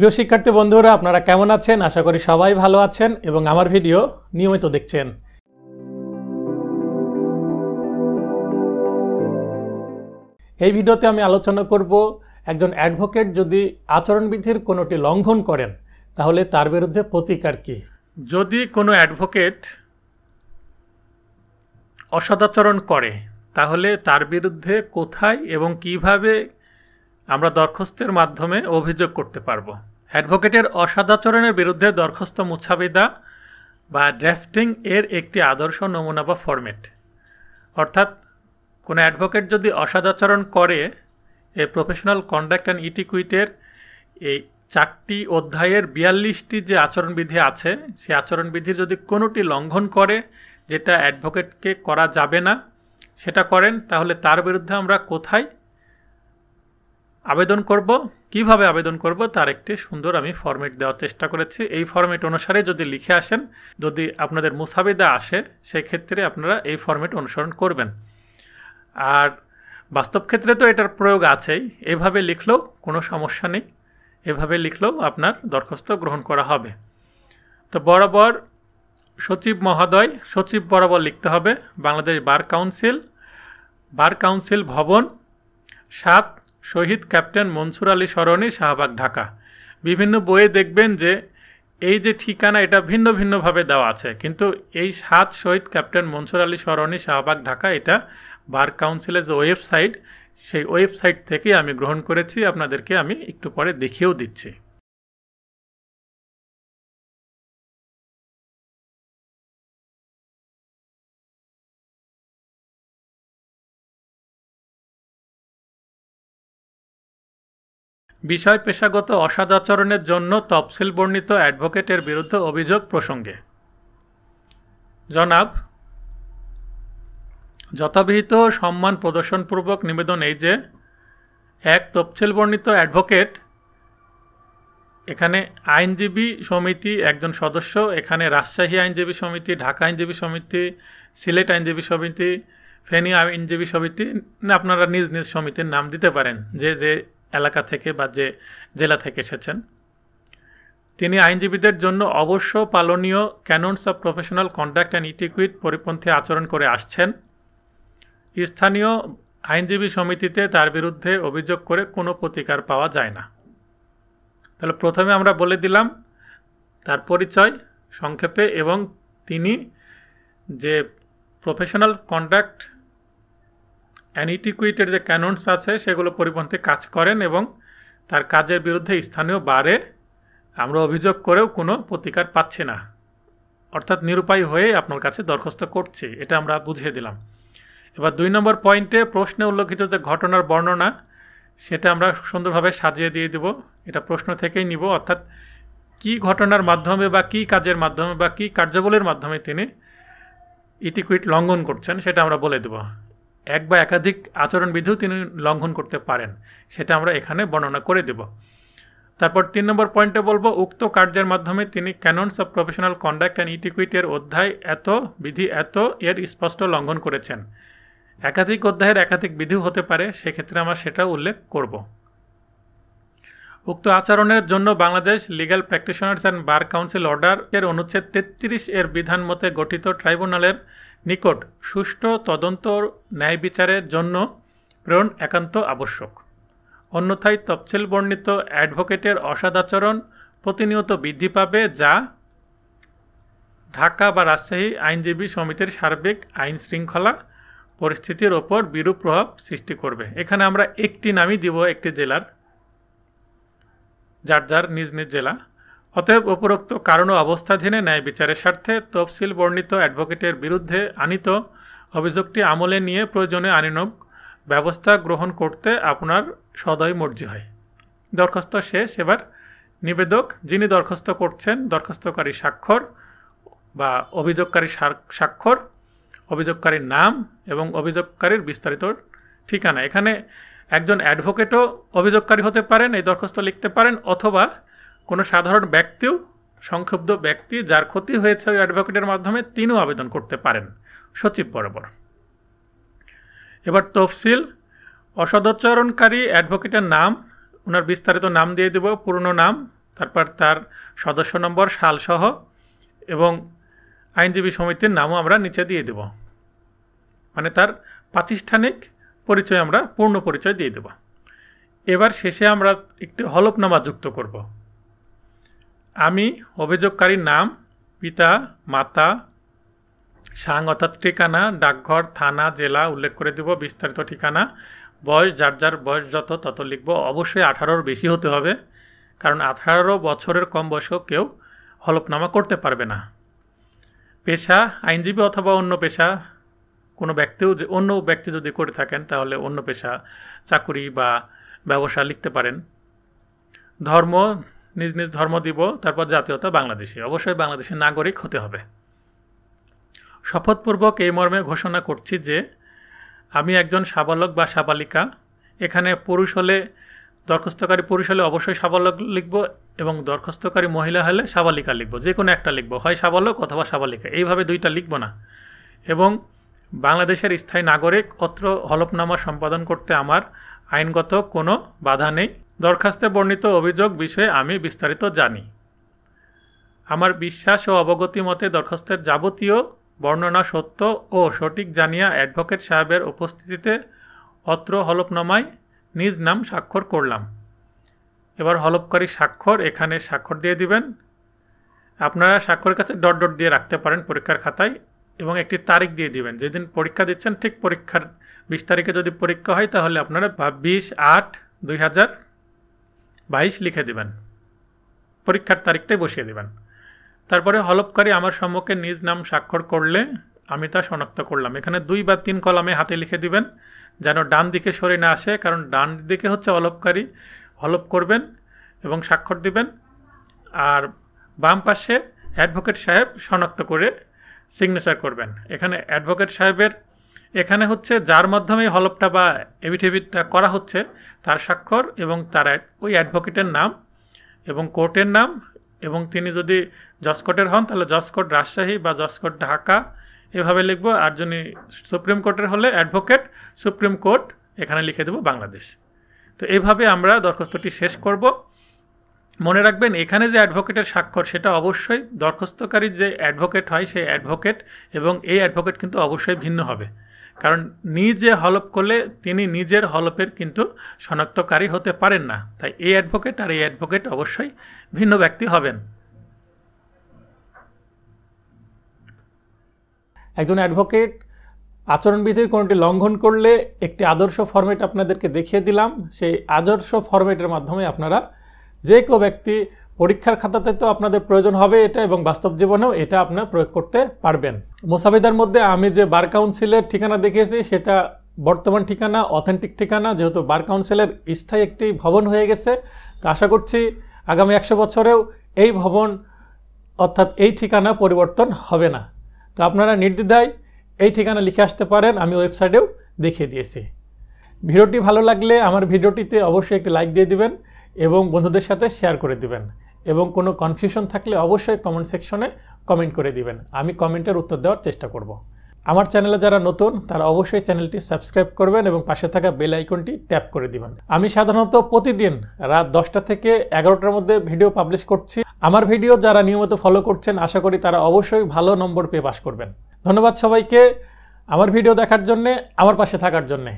প্রিয় শিক্ষার্থী বন্ধুরা, আপনারা কেমন আছেন? আশা করি সবাই ভালো আছেন এবং আমার ভিডিও নিয়মিত দেখছেন। এই ভিডিওতে আমি আলোচনা করব একজন অ্যাডভোকেট যদি আচরণবিধির কোনোটি লঙ্ঘন করেন, তাহলে তার বিরুদ্ধে প্রতিকার কী? যদি কোনো অ্যাডভোকেট অসদাচরণ করে, তাহলে তার বিরুদ্ধে কোথায় এবং কীভাবে আমরা দরখাস্তের মাধ্যমে অভিযোগ করতে পারব? অ্যাডভোকেটের অসদাচরণের বিরুদ্ধে দরখাস্ত মুছাবিদা বা ড্রাফটিং এর একটি আদর্শ নমুনা বা ফরম্যাট। অর্থাৎ, কোনো অ্যাডভোকেট যদি অসদাচরণ করে, এ প্রফেশনাল কন্ডাক্ট অ্যান্ড ইটিকুইটের এই চারটি অধ্যায়ের বিয়াল্লিশটি যে আচরণবিধি আছে, সে আচরণবিধির যদি কোনোটি লঙ্ঘন করে, যেটা অ্যাডভোকেটকে করা যাবে না, সেটা করেন, তাহলে তার বিরুদ্ধে আমরা কোথায় আবেদন করব? কীভাবে আবেদন করব? তার একটি সুন্দর আমি ফর্মেট দেওয়ার চেষ্টা করেছি। এই ফর্মেট অনুসারে যদি লিখে আসেন, যদি আপনাদের মুসাবিদা আসে, সেক্ষেত্রে আপনারা এই ফর্মেট অনুসরণ করবেন। আর বাস্তব ক্ষেত্রে তো এটার প্রয়োগ আছেই। এভাবে লিখলেও কোনো সমস্যা নেই। এভাবে লিখলেও আপনার দরখাস্ত গ্রহণ করা হবে। তো বরাবর সচিব মহোদয়, সচিব বরাবর লিখতে হবে, Bangladesh bar council bar council ভবন, সাত শহীদ ক্যাপ্টেন মনসুর আলী সরণি শাহবাগ, ঢাকা। বিভিন্ন বইয়ে দেখবেন যে, এই যে ঠিকানা, এটা ভিন্ন ভিন্নভাবে দেওয়া আছে। কিন্তু এই সাত শহীদ ক্যাপ্টেন মনসুর আলী সরণি শাহবাগ, ঢাকা, এটা বার কাউন্সিলের যে ওয়েবসাইট, সেই ওয়েবসাইট থেকে আমি গ্রহণ করেছি। আপনাদেরকে আমি একটু পরে দেখিয়েও দিচ্ছি। বিষয় পেশাগত অসদাচরণের জন্য তফসিল বর্ণিত অ্যাডভোকেটের বিরুদ্ধে অভিযোগ প্রসঙ্গে। জনাব, যথাবিহিত সম্মান প্রদর্শনপূর্বক নিবেদন এই যে, এক তফসিল বর্ণিত অ্যাডভোকেট, এখানে আইনজীবী সমিতি একজন সদস্য, এখানে রাজশাহী আইনজীবী সমিতি, ঢাকা আইনজীবী সমিতি, সিলেট আইনজীবী সমিতি, ফেনী আইনজীবী সমিতি আপনারা নিজ নিজ সমিতির নাম দিতে পারেন, যে যে এলাকা থেকে বা যে জেলা থেকে এসেছেন। তিনি আইনজীবীদের জন্য অবশ্য পালনীয় canons of professional conduct and etiquette পরিপন্থী আচরণ করে আসছেন। স্থানীয় আইনজীবী সমিতিতে তার বিরুদ্ধে অভিযোগ করে কোনো প্রতিকার পাওয়া যায় না। তাহলে প্রথমে আমরা বলে দিলাম তার পরিচয়, সংক্ষেপে এবং তিনি যে প্রফেশনাল কন্ডাক্ট অ্যানিটিকুইটের যে ক্যানন্স আছে, সেগুলো পরিপন্থী কাজ করেন এবং তার কাজের বিরুদ্ধে স্থানীয় বারে আমরা অভিযোগ করেও কোনো প্রতিকার পাচ্ছি না। অর্থাৎ নিরুপায় হয়ে আপনার কাছে দরখাস্ত করছি, এটা আমরা বুঝিয়ে দিলাম। এবার দুই নম্বর পয়েন্টে প্রশ্নে উল্লেখিত যে ঘটনার বর্ণনা, সেটা আমরা সুন্দরভাবে সাজিয়ে দিয়ে দেব। এটা প্রশ্ন থেকেই নিব, অর্থাৎ কি ঘটনার মাধ্যমে বা কি কাজের মাধ্যমে বা কি কার্যবলের মাধ্যমে তিনি ইটিকুইট লঙ্ঘন করছেন, সেটা আমরা বলে দেব। এক বা একাধিক আচরণবিধিও তিনি লঙ্ঘন করতে পারেন, সেটা আমরা এখানে বর্ণনা করে দেব। তারপর তিন নম্বর পয়েন্টে বলব, উক্ত কার্যের মাধ্যমে তিনি canons of professional conduct and ইটিকুইটের অধ্যায় এত, বিধি এত এর স্পষ্ট লঙ্ঘন করেছেন। একাধিক অধ্যায়ের একাধিক বিধিও হতে পারে, সেক্ষেত্রে আমরা সেটাও উল্লেখ করব। উক্ত আচরণের জন্য Bangladesh legal practitioners and bar council order এর অনুচ্ছেদ তেত্রিশ এর বিধান মতে গঠিত ট্রাইব্যুনালের নিকট সুষ্ঠু তদন্ত ন্যায় বিচারের জন্য প্রেরণ একান্ত আবশ্যক। অন্যথায় তফসিল বর্ণিত অ্যাডভোকেটের অসদাচরণ প্রতিনিয়ত বৃদ্ধি পাবে যা ঢাকা বা রাজশাহী আইনজীবী সমিতির সার্বিক আইন শৃঙ্খলা পরিস্থিতির ওপর বিরূপ প্রভাব সৃষ্টি করবে। এখানে আমরা একটি নামই দিব, একটি জেলার, যার যার নিজ নিজ জেলা। অতএব উপরোক্ত কারণ অবস্থাধীনে ন্যায় বিচারের স্বার্থে তফসিল বর্ণিত অ্যাডভোকেটের বিরুদ্ধে আনিত অভিযোগটি আমলে নিয়ে প্রয়োজনে আইনানুগ ব্যবস্থা গ্রহণ করতে আপনার সদয় মর্জি হয়। দরখাস্ত শেষ। এবার নিবেদক যিনি দরখাস্ত করছেন, দরখাস্তকারী স্বাক্ষর বা অভিযোগকারী স্বাক্ষর অভিযোগকারীর নাম এবং অভিযোগকারীর বিস্তারিত ঠিকানা। এখানে একজন অ্যাডভোকেটও অভিযোগকারী হতে পারেন, এই দরখাস্ত লিখতে পারেন অথবা কোনো সাধারণ ব্যক্তিও, সংক্ষুব্ধ ব্যক্তি যার ক্ষতি হয়েছে ওই অ্যাডভোকেটের মাধ্যমে, তিনিও আবেদন করতে পারেন। সচিব বরাবর। এবার তফসিল। অসদাচরণকারী অ্যাডভোকেটের নাম ওনার বিস্তারিত নাম দিয়ে দেব, পুরনো নাম, তারপর তার সদস্য নম্বর, সালসহ, এবং আইনজীবী সমিতির নামও আমরা নিচে দিয়ে দেব। মানে তার প্রাতিষ্ঠানিক পরিচয় আমরা, পূর্ণ পরিচয় দিয়ে দেব। এবার শেষে আমরা একটি হলফনামা যুক্ত করব। আমি অভিযোগকারীর নাম, পিতা, মাতা, সাং অর্থাৎ ঠিকানা, ডাকঘর, থানা, জেলা উল্লেখ করে দেব, বিস্তারিত ঠিকানা, বয়স, যার যার বয়স যত তত লিখব। অবশ্যই আঠারোর বেশি হতে হবে, কারণ আঠারো বছরের কম বয়সেও কেউ হলফনামা করতে পারবে না। পেশা, আইনজীবী অথবা অন্য পেশা, কোনো ব্যক্তিও যে, অন্য ব্যক্তি যদি করে থাকেন, তাহলে অন্য পেশা, চাকুরি বা ব্যবসা লিখতে পারেন। ধর্ম নিজ নিজ ধর্ম দিব, তারপর জাতীয়তা বাংলাদেশি। অবশ্যই বাংলাদেশের নাগরিক হতে হবে। শপথপূর্বক এই মর্মে ঘোষণা করছি যে, আমি একজন সাবালক বা সাবালিকা। এখানে পুরুষ হলে, দরখাস্তকারী পুরুষ হলে অবশ্যই সাবালক লিখব এবং দরখাস্তকারী মহিলা হলে সাবালিকা লিখব। যে কোনো একটা লিখব, হয় সাবালক অথবা সাবালিকা। এইভাবে দুইটা লিখব না। এবং বাংলাদেশের স্থায়ী নাগরিক, অত্র হলফনামা সম্পাদন করতে আমার আইনগত কোনো বাধা নেই। দরখাস্তে বর্ণিত অভিযোগ বিষয়ে আমি বিস্তারিত জানি। আমার বিশ্বাস ও অবগতি মতে দরখাস্তের যাবতীয় বর্ণনা সত্য ও সঠিক জানিয়া অ্যাডভোকেট সাহেবের উপস্থিতিতে অত্র হলফনামায় নিজ নাম স্বাক্ষর করলাম। এবার হলফকারী স্বাক্ষর এখানে স্বাক্ষর দিয়ে দিবেন। আপনারা স্বাক্ষরের কাছে ডট ডট দিয়ে রাখতে পারেন পরীক্ষার খাতায় এবং একটি তারিখ দিয়ে দিবেন। যেদিন পরীক্ষা দিচ্ছেন ঠিক পরীক্ষার বিশ তারিখে যদি পরীক্ষা হয় তাহলে আপনারা বিশ আট দুই হাজার বাইশ লিখে দিবেন। পরীক্ষার তারিখটাই বসিয়ে দিবেন। তারপরে হলফকারী আমার সম্মুখে নিজ নাম স্বাক্ষর করলে আমি তা শনাক্ত করলাম। এখানে দুই বা তিন কলামে হাতে লিখে দিবেন, যেন ডান দিকে সরে না আসে, কারণ ডান দিকে হচ্ছে হলফকারী। হলফ করবেন এবং স্বাক্ষর দিবেন আর বাম পাশে অ্যাডভোকেট সাহেব শনাক্ত করে সিগনেচার করবেন। এখানে অ্যাডভোকেট সাহেবের এখানে হচ্ছে যার মাধ্যমে হলফটা বা এভিডেভিটটা করা হচ্ছে, তার স্বাক্ষর এবং তার ওই অ্যাডভোকেটের নাম এবং কোর্টের নাম এবং তিনি যদি জসকোর্টের হন, তাহলে জসকোর্ট রাজশাহী বা জসকোর্ট ঢাকা, এভাবে লিখব। আর যদি সুপ্রিম কোর্টের হলে অ্যাডভোকেট, সুপ্রিম কোর্ট এখানে লিখে দেব বাংলাদেশ। তো এইভাবে আমরা দরখাস্তটি শেষ করব। মনে রাখবেন, এখানে যে অ্যাডভোকেটের স্বাক্ষর, সেটা অবশ্যই দরখাস্তকারীর যে অ্যাডভোকেট হয়, সেই অ্যাডভোকেট এবং এই অ্যাডভোকেট কিন্তু অবশ্যই ভিন্ন হবে। কারণ নিজে হলপ করলে তিনি নিজের হলপের কিন্তু শনাক্তকারী হতে পারেন না। তাই এই অ্যাডভোকেট আর এই অ্যাডভোকেট অবশ্যই ভিন্ন ব্যক্তি হবেন। একজন অ্যাডভোকেট আচরণবিধির কোনোটি লঙ্ঘন করলে একটি আদর্শ ফরম্যাট আপনাদেরকে দেখিয়ে দিলাম। সেই আদর্শ ফরম্যাটের মাধ্যমে আপনারা যে কেউ ব্যক্তি পরীক্ষার খাতাতে তো আপনাদের প্রয়োজন হবে এটা এবং বাস্তব জীবনেও এটা আপনার প্রয়োগ করতে পারবেন। মোসাফিদার মধ্যে আমি যে বার কাউন্সিলের ঠিকানা দেখিয়েছি, সেটা বর্তমান ঠিকানা, অথেন্টিক ঠিকানা, যেহেতু বার কাউন্সিলের স্থায়ী একটি ভবন হয়ে গেছে। তো আশা করছি আগামী একশো বছরেও এই ভবন অর্থাৎ এই ঠিকানা পরিবর্তন হবে না। তো আপনারা নির্দ্বিধায় এই ঠিকানা লিখে আসতে পারেন, আমি ওয়েবসাইটেও দেখিয়ে দিয়েছি। ভিডিওটি ভালো লাগলে আমার ভিডিওটিতে অবশ্যই একটি লাইক দিয়ে দিবেন এবং বন্ধুদের সাথে শেয়ার করে দিবেন। এবং কোনো কনফিউশন থাকলে অবশ্যই কমেন্ট সেকশনে কমেন্ট করে দিবেন। আমি কমেন্টের উত্তর দেওয়ার চেষ্টা করব। আমার চ্যানেলে যারা নতুন, তারা অবশ্যই চ্যানেলটি সাবস্ক্রাইব করবেন এবং পাশে থাকা বেল আইকনটি ট্যাপ করে দিবেন। আমি সাধারণত প্রতিদিন রাত দশটা থেকে এগারোটার মধ্যে ভিডিও পাবলিশ করছি। আমার ভিডিও যারা নিয়মিত ফলো করছেন, আশা করি তারা অবশ্যই ভালো নম্বর পেয়ে পাস করবেন। ধন্যবাদ সবাইকে আমার ভিডিও দেখার জন্যে, আমার পাশে থাকার জন্যে।